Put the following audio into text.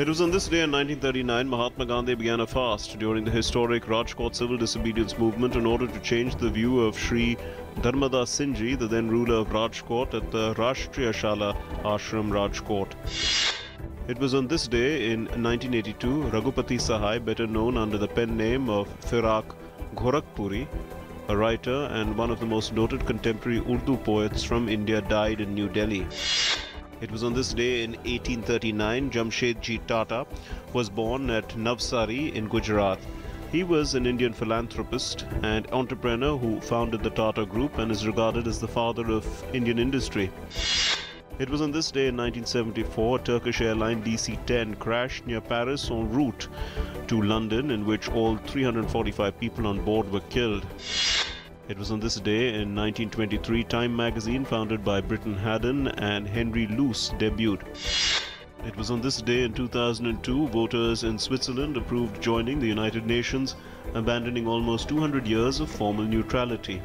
It was on this day in 1939 Mahatma Gandhi began a fast during the historic Rajkot civil disobedience movement in order to change the view of Sri Dharmadas Singhji, the then ruler of Rajkot, at the Rashtriya Shala Ashram Rajkot. It was on this day in 1982 Raghupati Sahai, better known under the pen name of Firaq Gorakhpuri, a writer and one of the most noted contemporary Urdu poets from India, died in New Delhi. It was on this day in 1839 Jamshedji Tata was born at Navsari in Gujarat. He was an Indian philanthropist and entrepreneur who founded the Tata Group and is regarded as the father of Indian industry. It was on this day in 1974 Turkish airline DC-10 crashed near Paris en route to London in which all 345 people on board were killed. It was on this day in 1923 Time magazine founded by Briton Hadden and Henry Luce debuted. It was on this day in 2002 voters in Switzerland approved joining the United Nations, abandoning almost 200 years of formal neutrality.